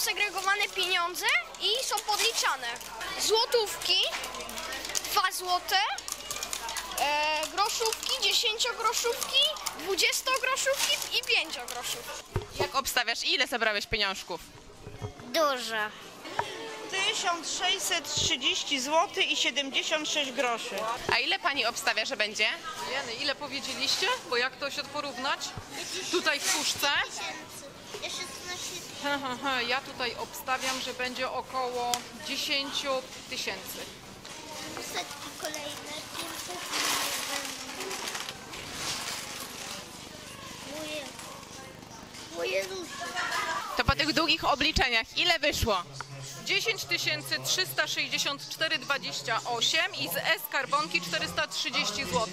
segregowane pieniądze i są podliczane. Złotówki, 2 złote, e, groszówki, 10-groszówki, 20-groszówki i 5-groszówki. Jak obstawiasz, ile zebrałeś pieniążków? Dużo. 1630 zł i 76 groszy. A ile pani obstawia, że będzie? Jeny, ile powiedzieliście? Bo jak to się porównać? Tutaj w puszce. Ja tutaj obstawiam, że będzie około 10 tysięcy. setki kolejne, 500 Moje, moje. To po tych długich obliczeniach ile wyszło? 10 364,28 i z e-skarbonki 430 zł.